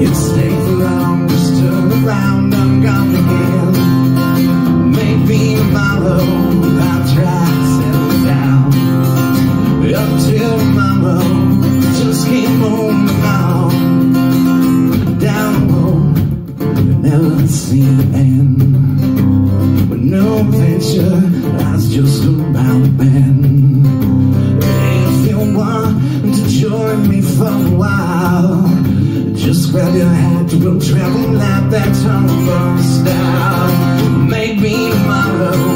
It stays around, just turn around, I'm gone again. Make me follow my tracks and down. Up till tomorrow, just came home now. Down home, never see an end. With no adventure I just about the bend. If you want to join me for a while just grab your hat, we'll travel like that tumble style. Maybe tomorrow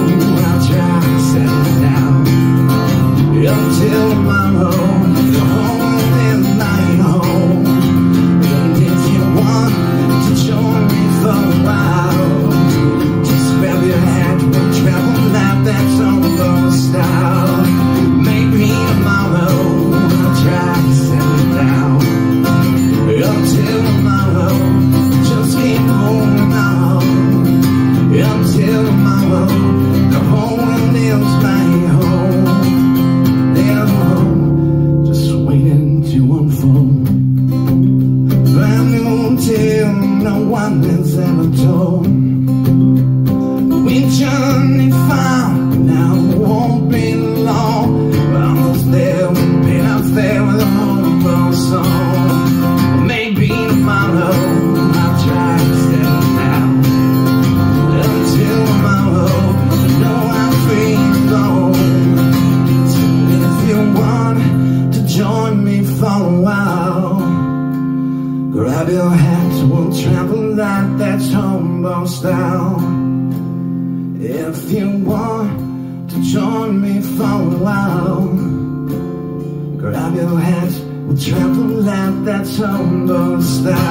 has ever told. We journey far, now won't be long. We're almost there, we've been out there with a homegrown song. Maybe tomorrow I'll try to settle down. Until tomorrow, I know I'm free to go. So if you want to join me for a while, grab your we'll travel like that's homebound style. If you want to join me for a while, grab your hat, we'll travel like that's homebound style.